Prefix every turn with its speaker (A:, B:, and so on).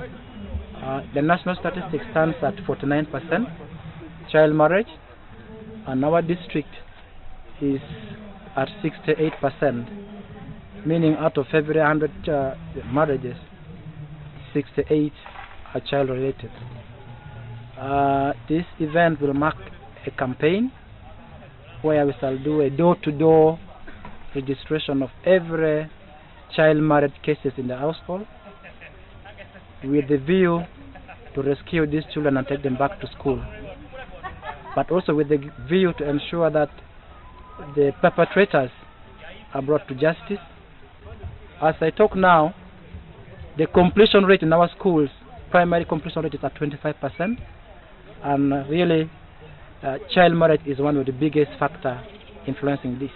A: Uh, the national statistics stands at 49% child marriage, and our district is at 68%, meaning out of every 100 uh, marriages, 68 are child related. Uh, this event will mark a campaign where we shall do a door-to-door registration of every child marriage cases in the household with the view to rescue these children and take them back to school but also with the view to ensure that the perpetrators are brought to justice. As I talk now, the completion rate in our schools, primary completion rate is at 25%, and really, uh, child marriage is one of the biggest factors influencing this.